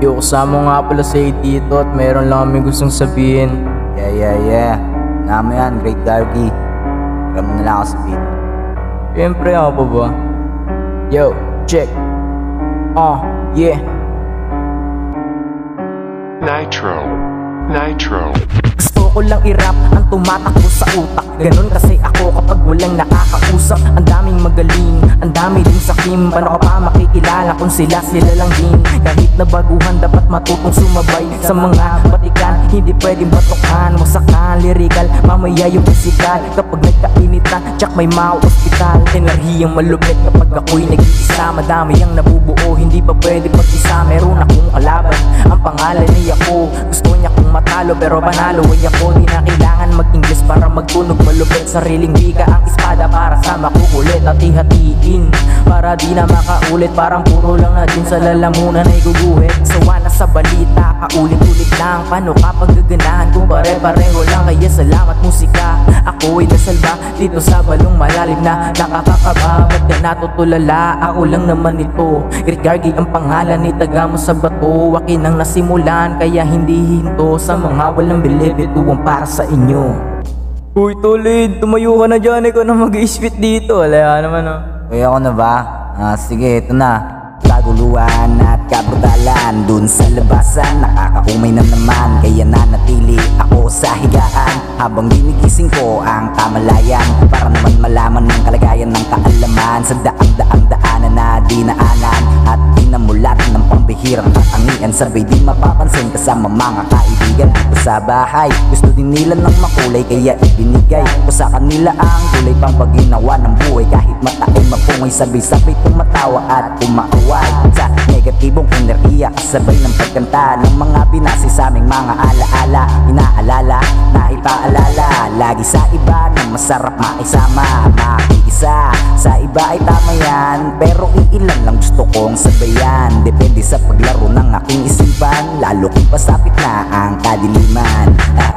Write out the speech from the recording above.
Yo, kasama nga pala sa dito at meron lang kami gustong sabihin. Yeah, yeah, yeah. Nga mo yan, Great Gargi. Alam mo na lang ako sa beat. Siyempre ako pa ba? Yo, check. Ah, yeah. Nitro. Nitro. Gusto ko lang i-rap ang tumatakbo sa utak Ganon kasi ako walang nakakausap. Ang daming magaling, ang dami din sa kim Paano ka pa makikilala kung sila sila lang din? Kahit na baguhan dapat matutong sumabay Sa mga batikan, hindi pwedeng batukan Wasakan, lirical, mamaya yung pisikal Kapag nagkainit na, tsak may mau ospital Enerhiyang malupit kapag ako'y nag-iisa. Madami ang nabubuo, hindi pa pwede mag-isa. Meron akong kalaban, ang pangalan ay ako. Gusto niya kong matalo pero panalo ay ako. Di magtunog malupit Sariling wika ang espada para sa makukulit At ihatiin. Para di na makaulit Parang puro lang na din sa lalamunan ay guguhit. Sawa na sa balita, paulit-ulit lang Paano ka paggaganahan. Kung pare-pareho lang Kaya salamat musika. Ako ay nasalba dito sa balong malalim na Nakakakaba, ba't ka natutulala? Ako lang naman ito. Irgargi ang pangalan ni taga mo sa bato. Akin ang nasimulan kaya hindi hinto. Sa mga walang bilib ito ang para sa inyo Uy, tulid, tumayo ka na dyan. Ikaw na mag-i-spit dito. Wala naman oh. Uy, ako na ba? Ah, sige, ito na. Kaguluhan at kabrutalan Dun sa labasan, nakakaumay na naman Kaya nanatili ako sa higaan Habang ginigising ko ang kamalayan Para naman At dinamulat ng pambihirang katangian. Sabay di mapapansin kasama mga kaibigan. Dito sa bahay, gusto din nila ng makulay Kaya ibinigay ko sa kanila ang kulay Pang paginawa ng buhay. Kahit mata ay mapungay Sabay-sabay tumatawa at kumaaway Sa negatibong enerhiya Kasabay ng pagkanta Ng mga binasi sa aming mga alaala. Inaalala na ipaalala Lagi sa iba na masarap makisama Makiisa Sa iba ay tama yan Pero iilan lang gusto kong sabayan. Depende sa paglaro ng aking isipan. Lalo kung pasapit na ang kadiliman. Ah,